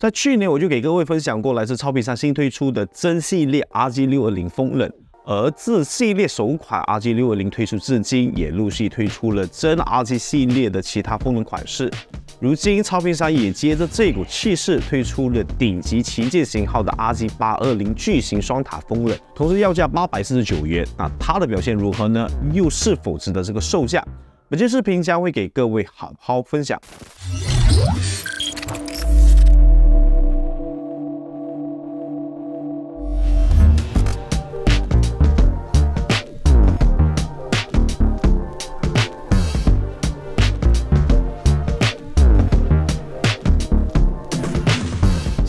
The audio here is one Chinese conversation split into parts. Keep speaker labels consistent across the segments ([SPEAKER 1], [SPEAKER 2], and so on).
[SPEAKER 1] 在去年我就给各位分享过来自超频山新推出的真系列 RG 六二零风冷，而自系列首款 RG 六二零推出至今，也陆续推出了真 RG 系列的其他风冷款式。如今超频山也接着这股气势，推出了顶级旗舰型号的 RG 八二零巨型双塔风冷，同时要价八百四十九元。那它的表现如何呢？又是否值得这个售价？本期视频将会给各位好好分享。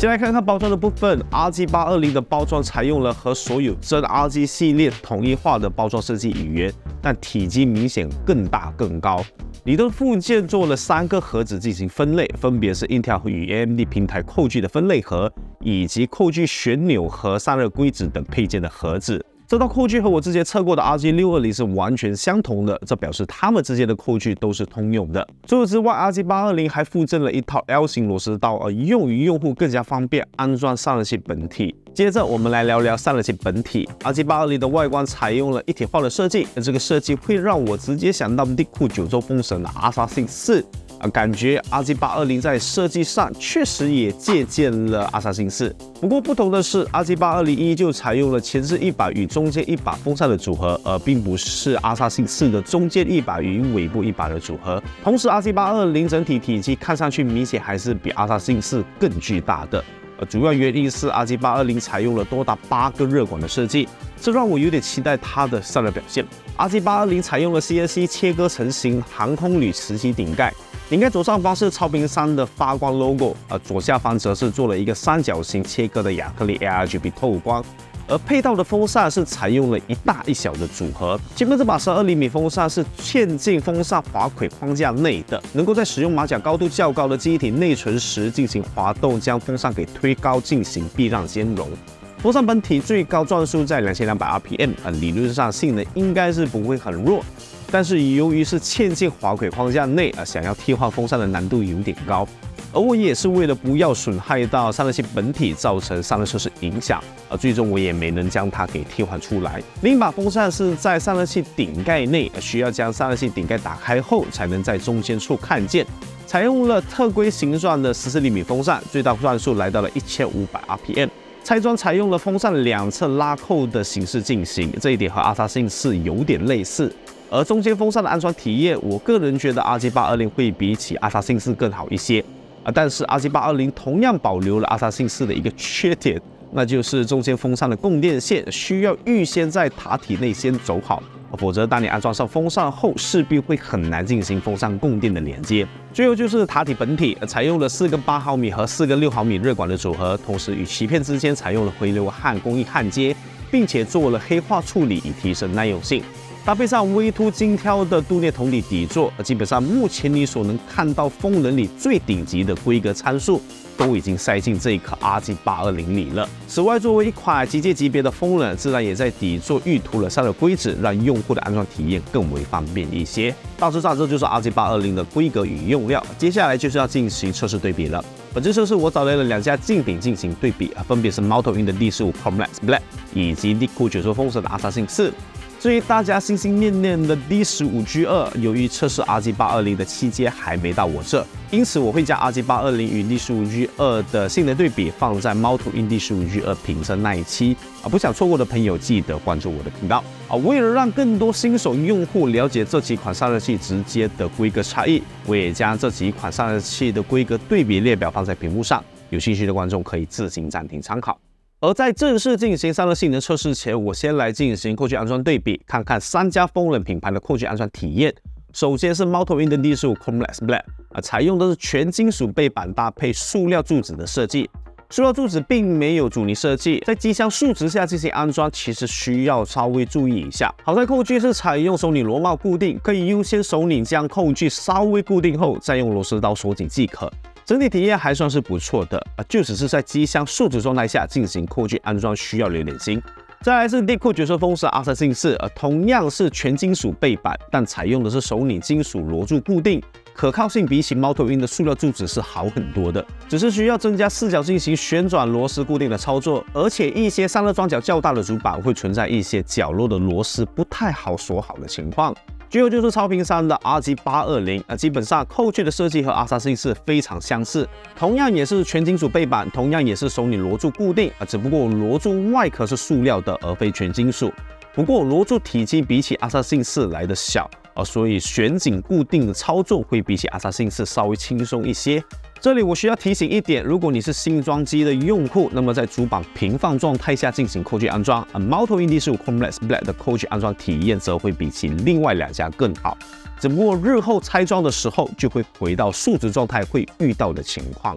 [SPEAKER 1] 先来看看包装的部分，RG 八二零的包装采用了和所有真 RG 系列统一化的包装设计语言，但体积明显更大更高。里头附件做了三个盒子进行分类，分别是 Intel 与 AMD 平台扣具的分类盒，以及扣具旋钮和散热硅脂等配件的盒子。这套扣具和我之前测过的 RG 六二零是完全相同的，这表示它们之间的扣具都是通用的。除此之外，RG 八二零还附赠了一套 L 型螺丝刀，而用于用户更加方便安装散热器本体。接着我们来聊聊散热器本体，RG 八二零的外观采用了一体化的设计，这个设计会让我直接想到地库九州风神的 Assassin 四。啊，感觉 RG 八二零在设计上确实也借鉴了阿萨辛四，不过不同的是，RG 八二零依旧采用了前置一把与中间一把风扇的组合，而并不是阿萨辛四的中间一把与尾部一把的组合。同时，RG 八二零整体体积看上去明显还是比阿萨辛四更巨大的。主要原因是 RG 八二零采用了多达八个热管的设计，这让我有点期待它的散热表现。RG 八二零采用了 CNC 切割成型航空铝磁吸顶盖。顶盖左上方是超频三的发光 logo，而左下方则是做了一个三角形切割的亚克力 ARGB 透光，而配套的风扇是采用了一大一小的组合。前面这把十二厘米风扇是嵌进风扇滑轨框架内的，能够在使用马甲高度较高的机体内存时进行滑动，将风扇给推高进行避让兼容。风扇本体最高转速在两千两百 RPM，啊，理论上性能应该是不会很弱。但是由于是嵌进滑轨框架内啊，想要替换风扇的难度有点高，而我也是为了不要损害到散热器本体，造成散热设施影响，而最终我也没能将它给替换出来。另一把风扇是在散热器顶盖内，需要将散热器顶盖打开后，才能在中间处看见。采用了特规形状的十四厘米风扇，最大转速来到了一千五百 RPM。拆装采用了风扇两侧拉扣的形式进行，这一点和阿萨信四有点类似。而中间风扇的安装体验，我个人觉得 RG 八二零会比起阿萨信四更好一些啊。但是 RG 八二零同样保留了阿萨信四的一个缺点，那就是中间风扇的供电线需要预先在塔体内先走好，否则当你安装上风扇后，势必会很难进行风扇供电的连接。最后就是塔体本体，采用了四个八毫米和四个六毫米热管的组合，同时与鳍片之间采用了回流焊工艺焊接，并且做了黑化处理以提升耐用性。搭配上微凸精挑的镀镍铜底底座，基本上目前你所能看到风能里最顶级的规格参数，都已经塞进这一颗 RG 八二零里了。此外，作为一款机械级别的风冷，自然也在底座预涂了散热硅脂，让用户的安装体验更为方便一些。大致上，这就是 RG 八二零的规格与用料。接下来就是要进行测试对比了。本次测试我找来了两家竞品进行对比，啊分别是猫头鹰的 D 十五 Pro Max Black 以及地酷九州风神的 Assassin 四。至于大家心心念念的 D 十五 G 二，由于测试 RG 八二零的期间还没到我这，因此我会将 RG 八二零与 D 十五 G 二的性能对比放在猫头鹰 D 十五 G 二评测那一期啊，不想错过的朋友记得关注我的频道啊。为了让更多新手用户了解这几款散热器直接的规格差异，我也将这几款散热器的规格对比列表放在屏幕上，有兴趣的观众可以自行暂停参考。而在正式进行散热性能测试前，我先来进行扣具安装对比，看看三家风冷品牌的扣具安装体验。首先是猫头鹰的 D 十五 Chromeless Black 啊，采用的是全金属背板搭配塑料柱子的设计，塑料柱子并没有阻尼设计，在机箱竖直下进行安装，其实需要稍微注意一下。好在扣具是采用手拧螺帽固定，可以优先手拧将扣具稍微固定后，再用螺丝刀锁紧即可。整体体验还算是不错的啊，就只是在机箱竖直状态下进行扣具安装需要留点心。再来是地酷角色风神阿萨信四，呃，同样是全金属背板，但采用的是手拧金属螺柱固定，可靠性比起猫头鹰的塑料柱子是好很多的，只是需要增加四角进行旋转螺丝固定的操作，而且一些散热装脚较大的主板会存在一些角落的螺丝不太好锁好的情况。最后就是超频三的 RG 八二零啊，基本上扣具的设计和阿萨辛是非常相似，同样也是全金属背板，同样也是手拧螺柱固定啊，只不过螺柱外壳是塑料的，而非全金属。不过螺柱体积比起阿萨辛四来的小啊，所以旋紧固定的操作会比起阿萨辛是稍微轻松一些。这里我需要提醒一点，如果你是新装机的用户，那么在主板平放状态下进行扣具安装，而猫头鹰 D 十五 Chromeless Black 的扣具安装体验则会比起另外两家更好。只不过日后拆装的时候就会回到数值状态会遇到的情况，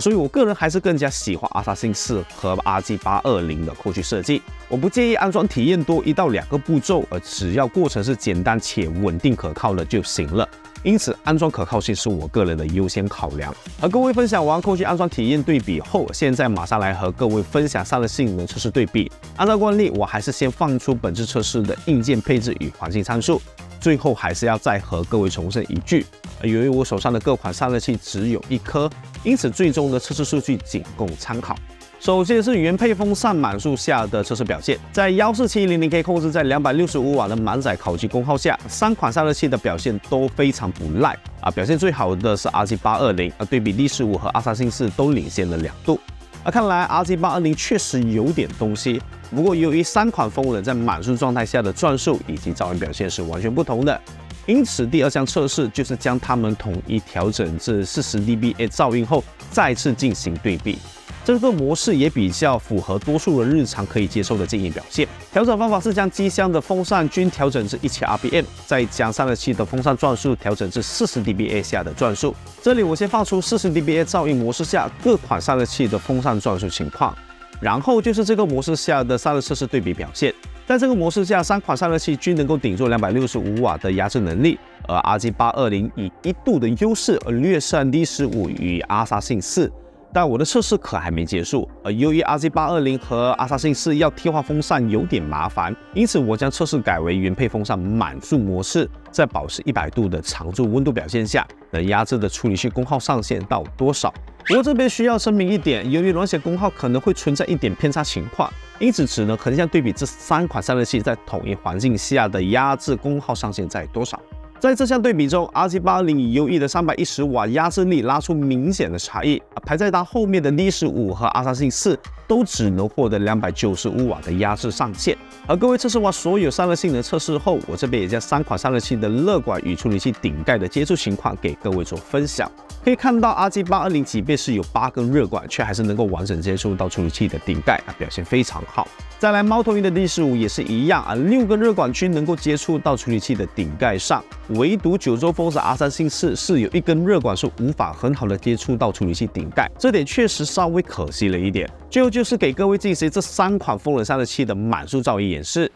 [SPEAKER 1] 所以我个人还是更加喜欢阿萨辛四和 RG 八二零的扣具设计。我不介意安装体验多一到两个步骤，而只要过程是简单且稳定可靠的就行了。因此，安装可靠性是我个人的优先考量。和各位分享完扣具安装体验对比后，现在马上来和各位分享散热性能测试对比。按照惯例，我还是先放出本次测试的硬件配置与环境参数，最后还是要再和各位重申一句：由于我手上的各款散热器只有一颗，因此最终的测试数据仅供参考。首先是原配风扇满速下的测试表现，在幺四七零零 K 控制在两百六十五瓦的满载烤机功耗下，三款散热器的表现都非常不赖啊！表现最好的是 RG 八二零啊，对比 D 十五和阿萨辛四都领先了两度。啊，看来 RG 八二零确实有点东西。不过由于三款风冷在满速状态下的转速以及噪音表现是完全不同的，因此第二项测试就是将它们统一调整至四十 dBA 噪音后，再次进行对比。这个模式也比较符合多数人日常可以接受的静音表现。调整方法是将机箱的风扇均调整至一千 RPM，再将散热器的风扇转速调整至四十 dBA 下的转速。这里我先放出四十 dBA 噪音模式下各款散热器的风扇转速情况，然后就是这个模式下的散热测试对比表现。在这个模式下，三款散热器均能够顶住两百六十五瓦的压制能力，而 RG 八二零以一度的优势而略胜 D 十五与阿萨信四。但我的测试可还没结束，而由于 RG 八二零和阿萨信四要替换风扇有点麻烦，因此我将测试改为原配风扇满速模式，在保持一百度的常驻温度表现下，能压制的处理器功耗上限到多少？不过这边需要声明一点，由于软显功耗可能会存在一点偏差情况，因此只能横向对比这三款散热器在统一环境下的压制功耗上限在多少。在这项对比中，RG 八零以优异的三百一十瓦压制力拉出明显的差异，排在它后面的 D 十五和阿萨辛四都只能获得两百九十五瓦的压制上限。而各位测试完所有散热性能测试后，我这边也将三款散热器的热管与处理器顶盖的接触情况给各位做分享。可以看到，RG 八二零即便是有八根热管，却还是能够完整接触到处理器的顶盖啊，表现非常好。再来，猫头鹰的 D 十五也是一样啊，六根热管均能够接触到处理器的顶盖上，唯独九州风神 R 三星四是有一根热管是无法很好的接触到处理器顶盖，这点确实稍微可惜了一点。最后就是给各位进行这三款风冷散热器的满速噪音演示。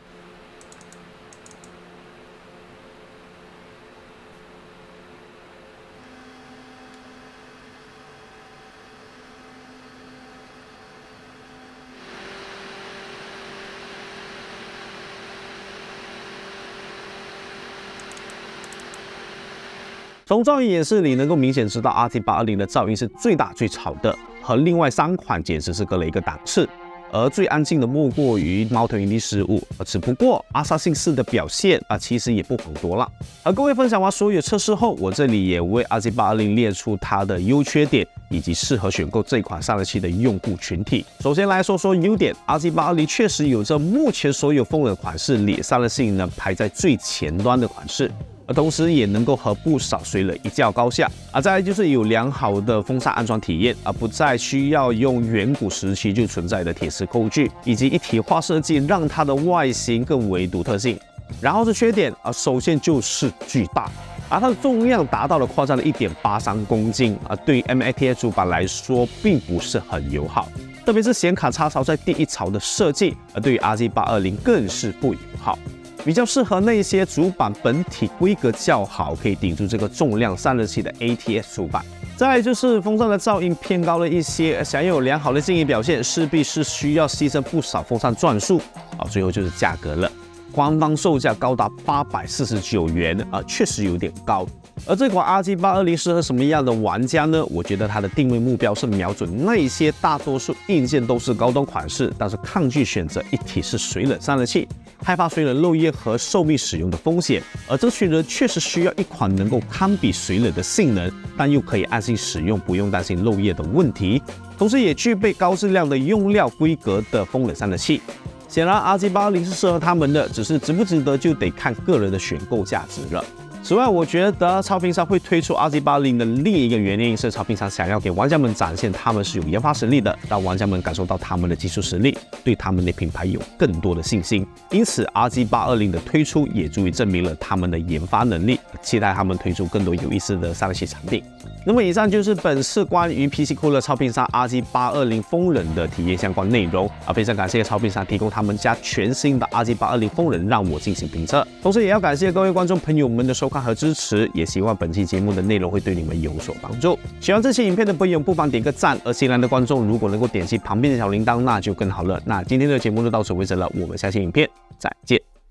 [SPEAKER 1] 从噪音演示里能够明显知道，RT 八二零的噪音是最大最吵的，和另外三款简直是隔了一个档次。而最安静的莫过于猫头鹰 D 十五，只不过阿萨辛四的表现啊，其实也不遑多让。而各位分享完所有测试后，我这里也为 RT 八二零列出它的优缺点以及适合选购这款散热器的用户群体。首先来说说优点，RT 八二零确实有着目前所有风冷款式里散热性能排在最前端的款式。同时也能够和不少水冷一较高下，啊，再来就是有良好的风扇安装体验，而不再需要用远古时期就存在的铁丝扣具，以及一体化设计让它的外形更为独特性。然后是缺点，啊，首先就是巨大，而它的重量达到了夸张的一点八三公斤，啊，对于 MATS 主板来说并不是很友好，特别是显卡插槽在第一槽的设计，而对于 RG 八二零更是不友好。比较适合那些主板本体规格较好，可以顶住这个重量散热器的 ATS 主板。再就是风扇的噪音偏高了一些，想要有良好的静音表现，势必是需要牺牲不少风扇转速。好，最后就是价格了。官方售价高达八百四十九元啊，确实有点高。而这款 RG 八二零适合什么样的玩家呢？我觉得它的定位目标是瞄准那些大多数硬件都是高端款式，但是抗拒选择一体式水冷散热器，害怕水冷漏液和寿命使用的风险。而这群人确实需要一款能够堪比水冷的性能，但又可以安心使用，不用担心漏液的问题，同时也具备高质量的用料规格的风冷散热器。显然，RG 八二零是适合他们的，只是值不值得就得看个人的选购价值了。此外，我觉得超频商会推出 RG 八零的另一个原因是，超频商想要给玩家们展现他们是有研发实力的，让玩家们感受到他们的技术实力，对他们的品牌有更多的信心。因此，RG 八二零的推出也足以证明了他们的研发能力。期待他们推出更多有意思的散热器产品。那么，以上就是本次关于 PC 酷乐超频商 RG 八二零风冷的体验相关内容啊，非常感谢超频商提供他们家全新的 RG 八二零风冷让我进行评测，同时也要感谢各位观众朋友们的收。看和支持，也希望本期节目的内容会对你们有所帮助。喜欢这期影片的朋友，不妨点个赞。而新来的观众，如果能够点击旁边的小铃铛，那就更好了。那今天的节目就到此为止了，我们下期影片再见。